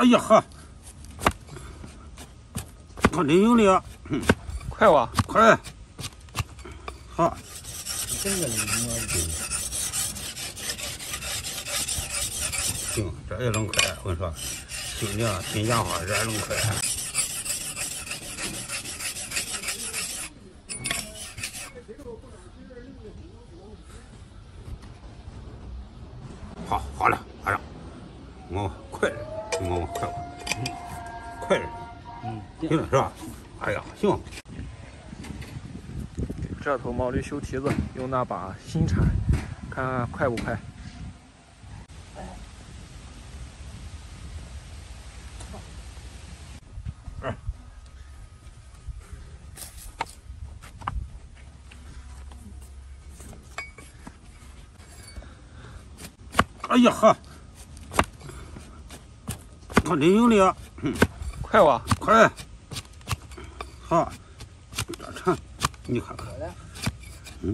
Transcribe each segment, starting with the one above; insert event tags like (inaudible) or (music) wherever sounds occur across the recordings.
哎呀哈，看真用力啊！快哇！快，好，这个行，这也能快，我跟你说，新的新家伙这也能快。好，好了，马上，我快了，我快了，嗯，快了，嗯，行了是吧？哎呀，行。这头毛驴修蹄子用那把新铲，看看快不快？哎呀哈，看真用力啊！快哇！快，好，你看看，嗯，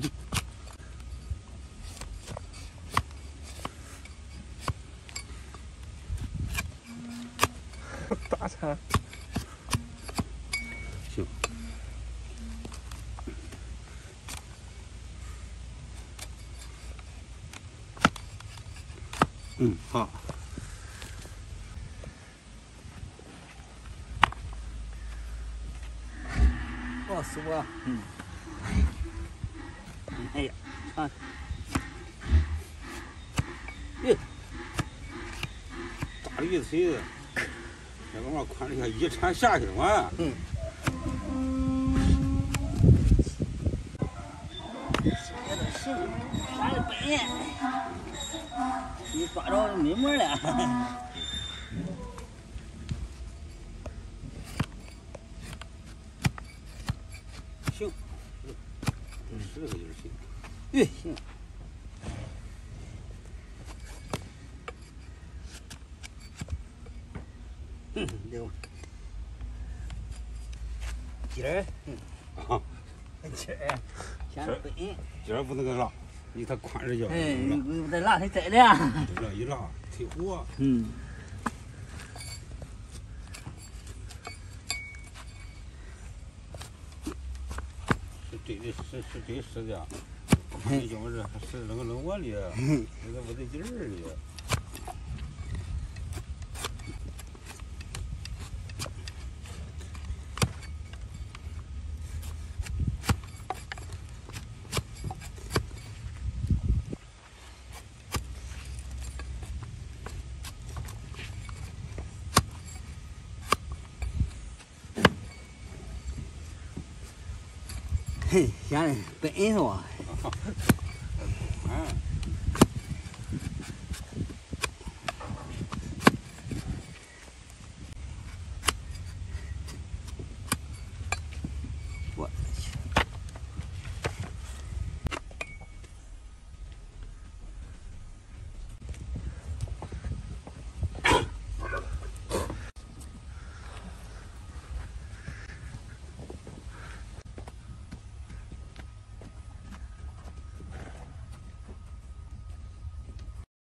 (laughs) 大铲。行，嗯，好，告诉我，嗯，哎呀，啊，咦，大力腿子，这个嘛宽的像一铲下去嘛，嗯，这都行，啥也白眼，你抓着没门了。行，十个就是行，对，行。嗯，六。今儿，嗯，啊，今儿。今儿。不能给拉，你看宽着脚，哎，你不得拉太窄了。这一拉忒火，嗯。对的，是是真是的，(laughs) 你叫 (laughs) 我这是那个弄我的，那个不得劲儿的。 ရတယ်ပအင်းဟော